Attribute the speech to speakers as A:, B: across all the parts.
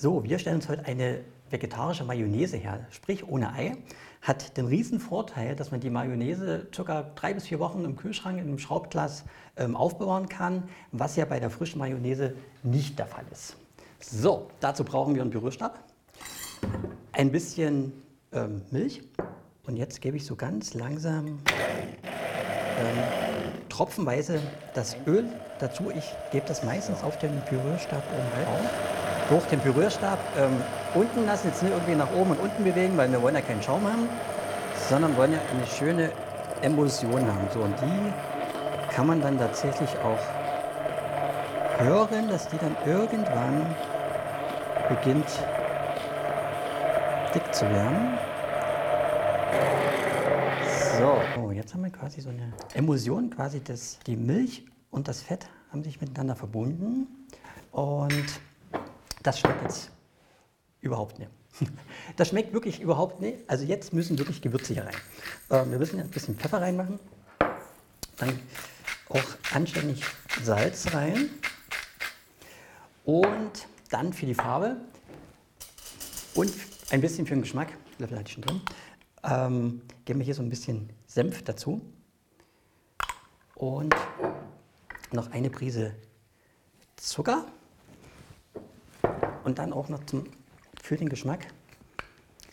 A: So, wir stellen uns heute eine vegetarische Mayonnaise her, sprich ohne Ei. Hat den riesen Vorteil, dass man die Mayonnaise ca. drei bis vier Wochen im Kühlschrank in einem Schraubglas ähm, aufbewahren kann, was ja bei der frischen Mayonnaise nicht der Fall ist. So, dazu brauchen wir einen Berührstab, ein bisschen ähm, Milch und jetzt gebe ich so ganz langsam ähm, tropfenweise das Öl dazu. Ich gebe das meistens auf den Pürierstab oben drauf. Durch den Pürierstab ähm, unten lassen, jetzt nicht irgendwie nach oben und unten bewegen, weil wir wollen ja keinen Schaum haben, sondern wollen ja eine schöne Emulsion haben. So, und die kann man dann tatsächlich auch hören, dass die dann irgendwann beginnt dick zu werden. So, oh, jetzt haben wir quasi so eine Emulsion, quasi das, die Milch und das Fett haben sich miteinander verbunden und das schmeckt jetzt überhaupt nicht. Das schmeckt wirklich überhaupt nicht. Also jetzt müssen wirklich Gewürze hier rein. Ähm, wir müssen ein bisschen Pfeffer reinmachen, dann auch anständig Salz rein. Und dann für die Farbe. Und ein bisschen für den Geschmack, Löffel hatte ich schon drin, ähm, geben wir hier so ein bisschen Senf dazu. Und noch eine Prise Zucker und dann auch noch zum, für den Geschmack,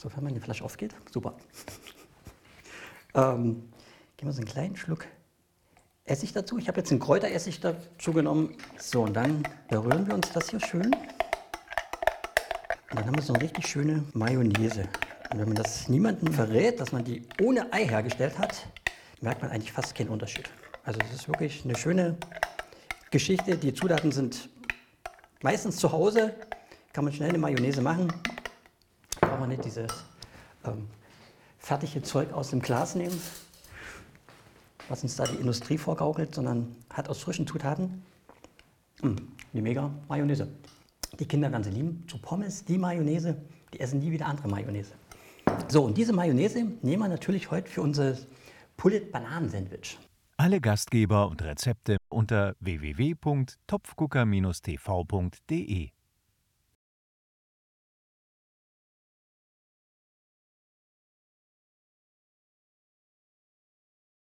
A: sofern man die Flasche aufgeht, super. ähm, geben wir so einen kleinen Schluck Essig dazu. Ich habe jetzt einen Kräuteressig dazu genommen. So, und dann berühren wir uns das hier schön. Und dann haben wir so eine richtig schöne Mayonnaise. Und wenn man das niemandem verrät, dass man die ohne Ei hergestellt hat, merkt man eigentlich fast keinen Unterschied. Also das ist wirklich eine schöne Geschichte. Die Zutaten sind meistens zu Hause, kann man schnell eine Mayonnaise machen. Braucht man nicht dieses ähm, fertige Zeug aus dem Glas nehmen, was uns da die Industrie vorgaukelt, sondern hat aus frischen Zutaten mh, eine mega Mayonnaise. Die Kinder werden sie lieben. Zu Pommes, die Mayonnaise, die essen nie wieder andere Mayonnaise. So, und diese Mayonnaise nehmen wir natürlich heute für unser Pullet Bananensandwich.
B: Alle Gastgeber und Rezepte unter www.topfgucker-tv.de